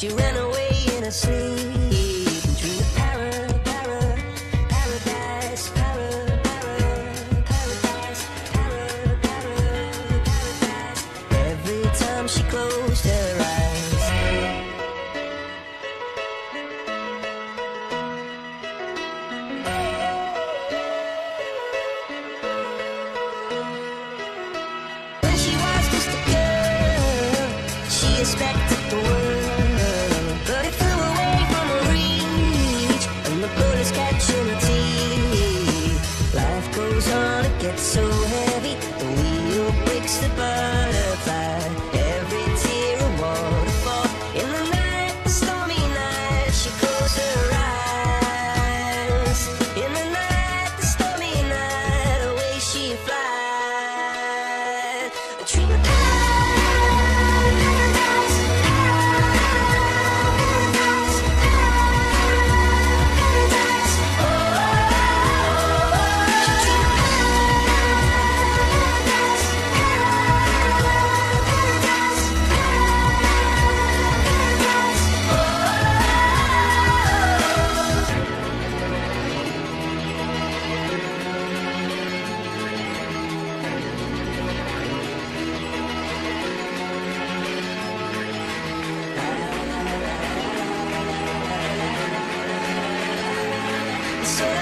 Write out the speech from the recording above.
She ran away in her sleep para, para, paradise, para, para, paradise, para, para, paradise. Every time she closed her eyes. When she was just a girl, she expected the world. It's